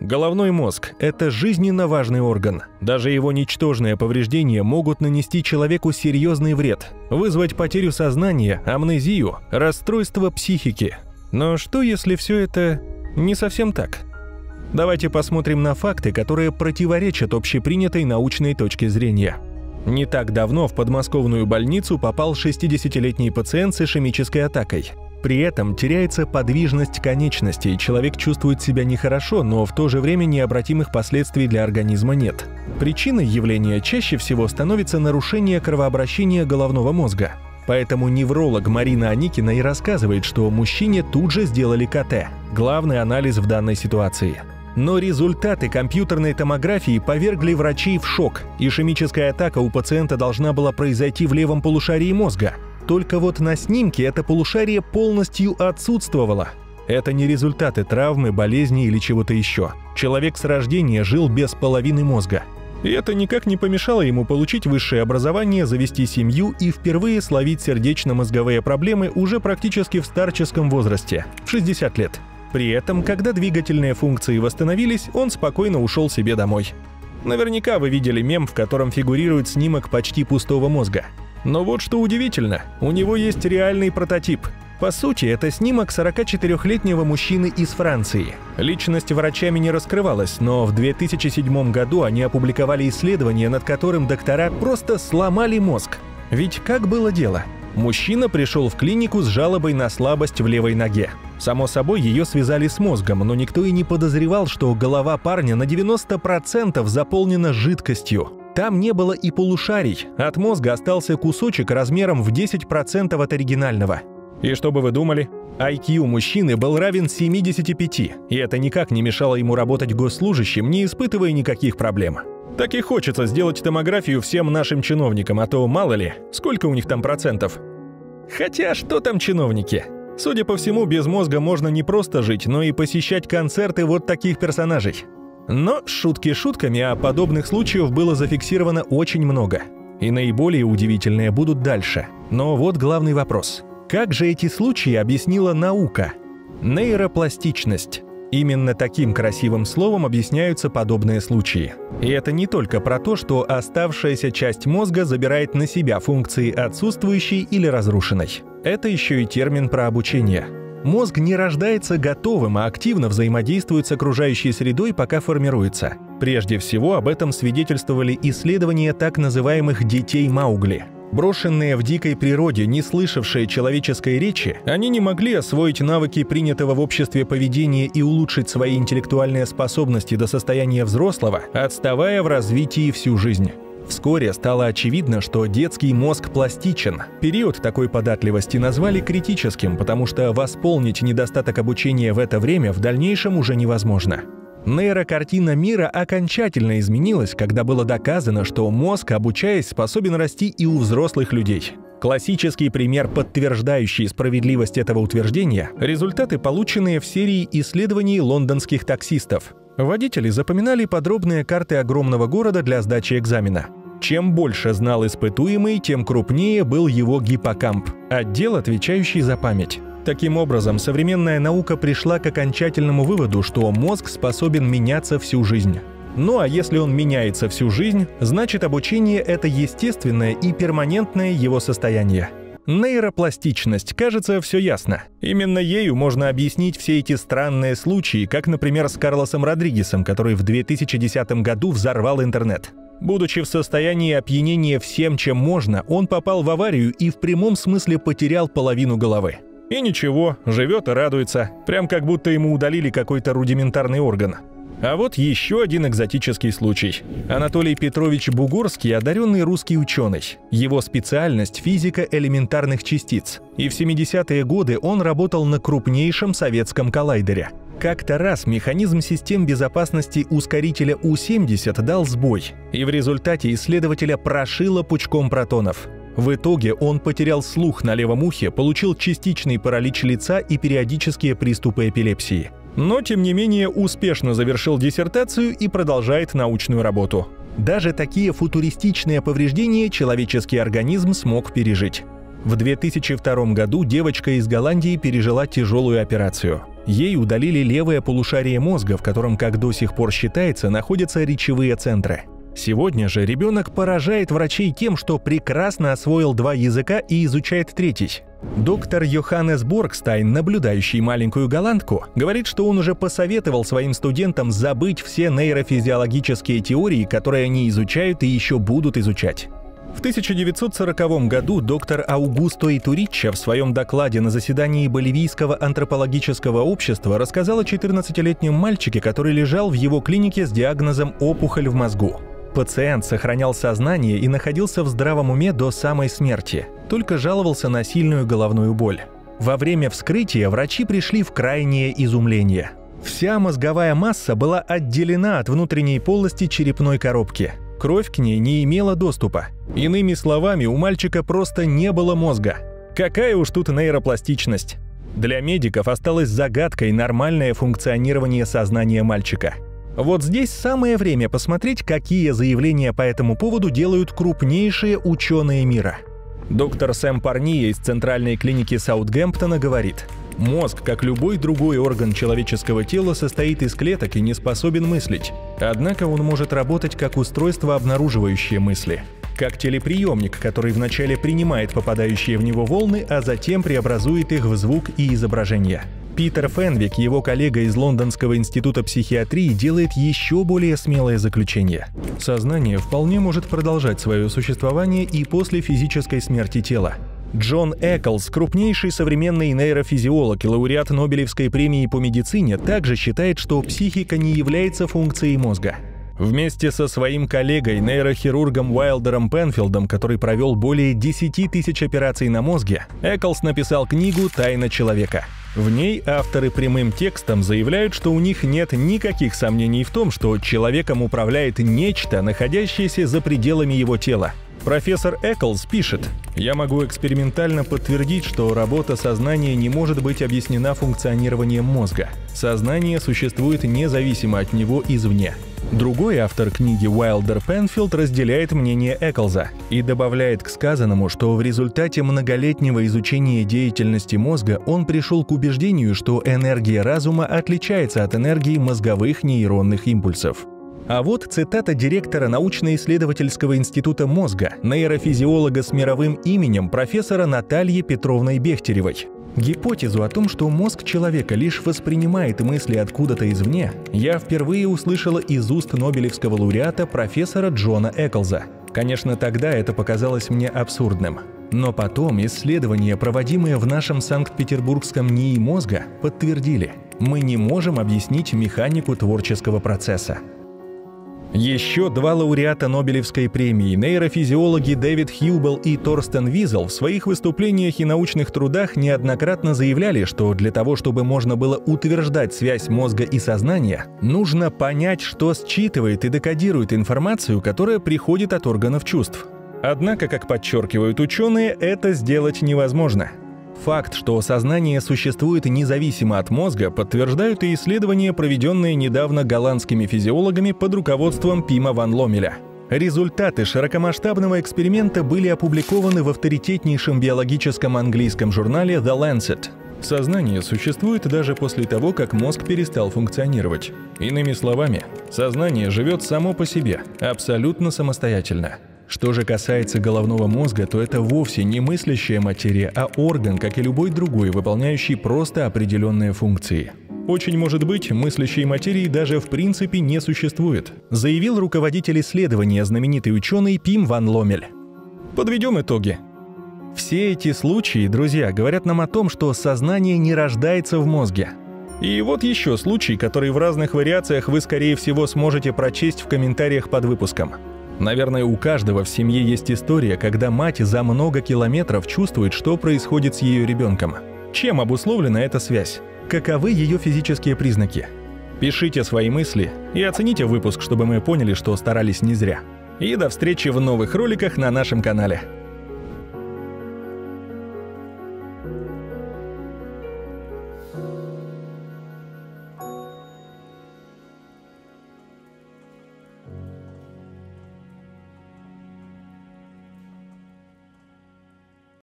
Головной мозг – это жизненно важный орган. Даже его ничтожные повреждения могут нанести человеку серьезный вред, вызвать потерю сознания, амнезию, расстройство психики. Но что, если все это не совсем так? Давайте посмотрим на факты, которые противоречат общепринятой научной точке зрения. Не так давно в подмосковную больницу попал 60-летний пациент с ишемической атакой – при этом теряется подвижность конечностей, человек чувствует себя нехорошо, но в то же время необратимых последствий для организма нет. Причиной явления чаще всего становится нарушение кровообращения головного мозга. Поэтому невролог Марина Аникина и рассказывает, что мужчине тут же сделали КТ – главный анализ в данной ситуации. Но результаты компьютерной томографии повергли врачей в шок. Ишемическая атака у пациента должна была произойти в левом полушарии мозга – только вот на снимке это полушарие полностью отсутствовало. Это не результаты травмы, болезни или чего-то еще. Человек с рождения жил без половины мозга. И это никак не помешало ему получить высшее образование, завести семью и впервые словить сердечно-мозговые проблемы уже практически в старческом возрасте, в 60 лет. При этом, когда двигательные функции восстановились, он спокойно ушел себе домой. Наверняка вы видели мем, в котором фигурирует снимок почти пустого мозга. Но вот что удивительно, у него есть реальный прототип. По сути, это снимок 44-летнего мужчины из Франции. Личность врачами не раскрывалась, но в 2007 году они опубликовали исследование, над которым доктора просто сломали мозг. Ведь как было дело? Мужчина пришел в клинику с жалобой на слабость в левой ноге. Само собой, ее связали с мозгом, но никто и не подозревал, что голова парня на 90% заполнена жидкостью. Там не было и полушарий, от мозга остался кусочек размером в 10% от оригинального. И что бы вы думали? IQ мужчины был равен 75, и это никак не мешало ему работать госслужащим, не испытывая никаких проблем. Так и хочется сделать томографию всем нашим чиновникам, а то мало ли, сколько у них там процентов. Хотя что там чиновники? Судя по всему, без мозга можно не просто жить, но и посещать концерты вот таких персонажей. Но шутки шутками, а подобных случаев было зафиксировано очень много. И наиболее удивительные будут дальше. Но вот главный вопрос. Как же эти случаи объяснила наука? Нейропластичность. Именно таким красивым словом объясняются подобные случаи. И это не только про то, что оставшаяся часть мозга забирает на себя функции отсутствующей или разрушенной. Это еще и термин про обучение – Мозг не рождается готовым, а активно взаимодействует с окружающей средой, пока формируется. Прежде всего об этом свидетельствовали исследования так называемых «детей Маугли». Брошенные в дикой природе, не слышавшие человеческой речи, они не могли освоить навыки принятого в обществе поведения и улучшить свои интеллектуальные способности до состояния взрослого, отставая в развитии всю жизнь. Вскоре стало очевидно, что детский мозг пластичен. Период такой податливости назвали критическим, потому что восполнить недостаток обучения в это время в дальнейшем уже невозможно. Нейрокартина мира окончательно изменилась, когда было доказано, что мозг, обучаясь, способен расти и у взрослых людей. Классический пример, подтверждающий справедливость этого утверждения – результаты, полученные в серии исследований лондонских таксистов. Водители запоминали подробные карты огромного города для сдачи экзамена. Чем больше знал испытуемый, тем крупнее был его гиппокамп – отдел, отвечающий за память. Таким образом, современная наука пришла к окончательному выводу, что мозг способен меняться всю жизнь. Ну а если он меняется всю жизнь, значит обучение – это естественное и перманентное его состояние. Нейропластичность, кажется, все ясно. Именно ею можно объяснить все эти странные случаи, как, например, с Карлосом Родригесом, который в 2010 году взорвал интернет. Будучи в состоянии опьянения всем, чем можно, он попал в аварию и в прямом смысле потерял половину головы. И ничего, живет и радуется, прям как будто ему удалили какой-то рудиментарный орган. А вот еще один экзотический случай. Анатолий Петрович Бугорский – одаренный русский ученый. Его специальность – физика элементарных частиц. И в 70-е годы он работал на крупнейшем советском коллайдере – как-то раз механизм систем безопасности ускорителя У-70 дал сбой, и в результате исследователя прошило пучком протонов. В итоге он потерял слух на левом ухе, получил частичный паралич лица и периодические приступы эпилепсии. Но, тем не менее, успешно завершил диссертацию и продолжает научную работу. Даже такие футуристичные повреждения человеческий организм смог пережить. В 2002 году девочка из Голландии пережила тяжелую операцию. Ей удалили левое полушарие мозга, в котором, как до сих пор считается, находятся речевые центры. Сегодня же ребенок поражает врачей тем, что прекрасно освоил два языка и изучает третий. Доктор Йоханнес Боргстайн, наблюдающий маленькую голландку, говорит, что он уже посоветовал своим студентам забыть все нейрофизиологические теории, которые они изучают и еще будут изучать. В 1940 году доктор Аугусто Итуричча в своем докладе на заседании Боливийского антропологического общества рассказал о 14-летнем мальчике, который лежал в его клинике с диагнозом «опухоль в мозгу». Пациент сохранял сознание и находился в здравом уме до самой смерти, только жаловался на сильную головную боль. Во время вскрытия врачи пришли в крайнее изумление. Вся мозговая масса была отделена от внутренней полости черепной коробки. Кровь к ней не имела доступа. Иными словами, у мальчика просто не было мозга. Какая уж тут нейропластичность. Для медиков осталось загадкой нормальное функционирование сознания мальчика – вот здесь самое время посмотреть, какие заявления по этому поводу делают крупнейшие ученые мира. Доктор Сэм Парния из Центральной клиники Саутгемптона говорит, Мозг, как любой другой орган человеческого тела, состоит из клеток и не способен мыслить. Однако он может работать как устройство, обнаруживающее мысли. Как телеприемник, который вначале принимает попадающие в него волны, а затем преобразует их в звук и изображение. Питер Фенвик, его коллега из Лондонского института психиатрии, делает еще более смелое заключение. Сознание вполне может продолжать свое существование и после физической смерти тела. Джон Эклс, крупнейший современный нейрофизиолог и лауреат Нобелевской премии по медицине, также считает, что психика не является функцией мозга. Вместе со своим коллегой, нейрохирургом Уайлдером Пенфилдом, который провел более 10 тысяч операций на мозге, Эклс написал книгу «Тайна человека». В ней авторы прямым текстом заявляют, что у них нет никаких сомнений в том, что человеком управляет нечто, находящееся за пределами его тела. Профессор Эклс пишет, «Я могу экспериментально подтвердить, что работа сознания не может быть объяснена функционированием мозга. Сознание существует независимо от него извне. Другой автор книги Уайлдер Пенфилд разделяет мнение Эклза и добавляет к сказанному, что в результате многолетнего изучения деятельности мозга он пришел к убеждению, что энергия разума отличается от энергии мозговых нейронных импульсов. А вот цитата директора научно-исследовательского института мозга, нейрофизиолога с мировым именем профессора Натальи Петровной Бехтеревой. Гипотезу о том, что мозг человека лишь воспринимает мысли откуда-то извне, я впервые услышала из уст нобелевского лауреата профессора Джона Эклза. Конечно, тогда это показалось мне абсурдным. Но потом исследования, проводимые в нашем Санкт-Петербургском НИИ мозга, подтвердили, мы не можем объяснить механику творческого процесса. Еще два лауреата Нобелевской премии, нейрофизиологи Дэвид Хьюбел и Торстен Визел в своих выступлениях и научных трудах неоднократно заявляли, что для того, чтобы можно было утверждать связь мозга и сознания, нужно понять, что считывает и декодирует информацию, которая приходит от органов чувств. Однако, как подчеркивают ученые, это сделать невозможно – Факт, что сознание существует независимо от мозга, подтверждают и исследования, проведенные недавно голландскими физиологами под руководством Пима ван Ломеля. Результаты широкомасштабного эксперимента были опубликованы в авторитетнейшем биологическом английском журнале The Lancet. Сознание существует даже после того, как мозг перестал функционировать. Иными словами, сознание живет само по себе, абсолютно самостоятельно. Что же касается головного мозга, то это вовсе не мыслящая материя, а орган, как и любой другой, выполняющий просто определенные функции. Очень может быть, мыслящей материи даже в принципе не существует, заявил руководитель исследования знаменитый ученый Пим Ван Ломель. Подведем итоги. Все эти случаи, друзья, говорят нам о том, что сознание не рождается в мозге. И вот еще случай, который в разных вариациях вы, скорее всего, сможете прочесть в комментариях под выпуском. Наверное, у каждого в семье есть история, когда мать за много километров чувствует, что происходит с ее ребенком. Чем обусловлена эта связь? Каковы ее физические признаки? Пишите свои мысли и оцените выпуск, чтобы мы поняли, что старались не зря. И до встречи в новых роликах на нашем канале.